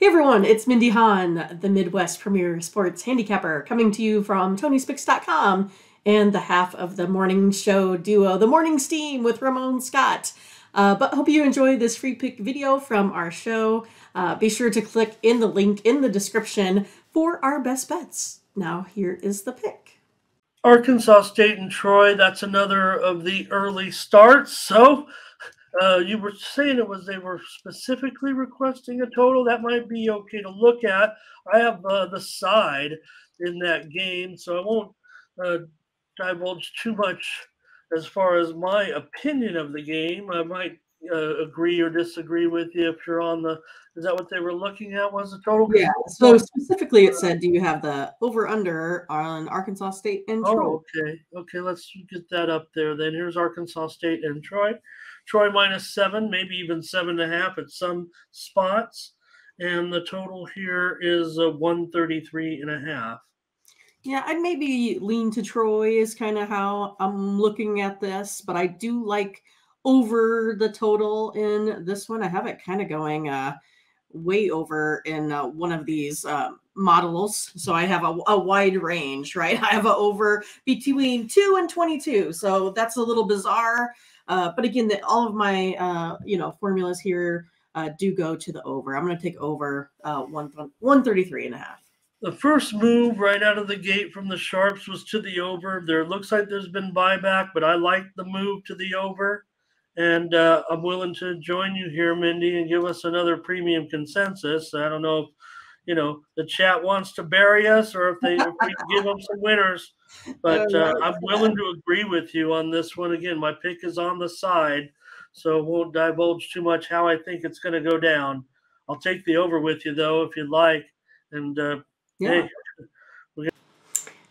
Hey everyone, it's Mindy Hahne, the Midwest Premier Sports Handicapper, coming to you from Tony'sPicks.com and the half of the morning show duo, The Morning Steam with Ramon Scott. Uh, but hope you enjoy this free pick video from our show. Uh, be sure to click in the link in the description for our best bets. Now, here is the pick. Arkansas State and Troy, that's another of the early starts. So, uh, you were saying it was they were specifically requesting a total. That might be okay to look at. I have uh, the side in that game, so I won't uh, divulge too much as far as my opinion of the game. I might uh, agree or disagree with you if you're on the. Is that what they were looking at? Was the total? Yeah. So specifically, it said, "Do you have the over under on Arkansas State and Troy?" Oh, okay. Okay, let's get that up there. Then here's Arkansas State and Troy. Troy minus seven, maybe even seven and a half at some spots, and the total here is a 133 and a half. Yeah, I'd maybe lean to Troy is kind of how I'm looking at this, but I do like over the total in this one. I have it kind of going uh way over in uh, one of these uh, models. So I have a, a, wide range, right? I have a over between 2 and 22. So that's a little bizarre. Uh, but again, the, all of my, uh, you know, formulas here uh, do go to the over. I'm going to take over one, 133 and a half. The first move right out of the gate from the Sharps was to the over. There looks like there's been buyback, but I like the move to the over. And uh, I'm willing to join you here, Mindy, and give us another premium consensus. I don't know if you know the chat wants to bury us or if they if we give them some winners. But uh, I'm willing to agree with you on this one. Again, my pick is on the side, so won't divulge too much how I think it's going to go down. I'll take the over with you though, if you'd like. And uh, yeah. hey,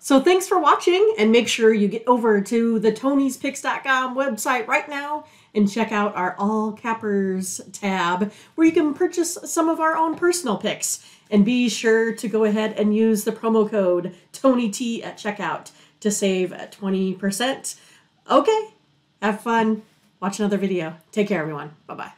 so thanks for watching and make sure you get over to the Tony'sPicks.com website right now and check out our All Cappers tab where you can purchase some of our own personal picks. And be sure to go ahead and use the promo code TonyT at checkout to save 20%. Okay, have fun. Watch another video. Take care, everyone. Bye-bye.